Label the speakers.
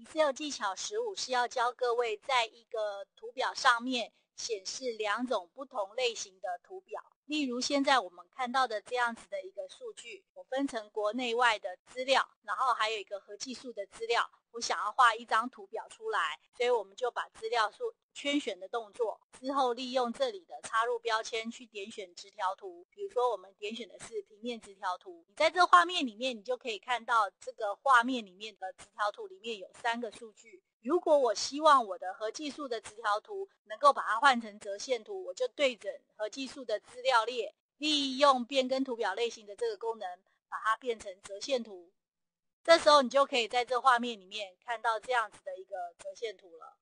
Speaker 1: Excel 技巧十五是要教各位在一个图表上面显示两种不同类型的图表。例如现在我们看到的这样子的一个数据，我分成国内外的资料，然后还有一个合计数的资料。我想要画一张图表出来，所以我们就把资料数圈选的动作之后，利用这里的插入标签去点选直条图。比如说，我们点选的是平面直条图。你在这画面里面，你就可以看到这个画面里面的直条图里面有三个数据。如果我希望我的合计数的直条图能够把它换成折线图，我就对准合计数的资料列，利用变更图表类型的这个功能，把它变成折线图。这时候你就可以在这画面里面看到这样子的一个折线图了。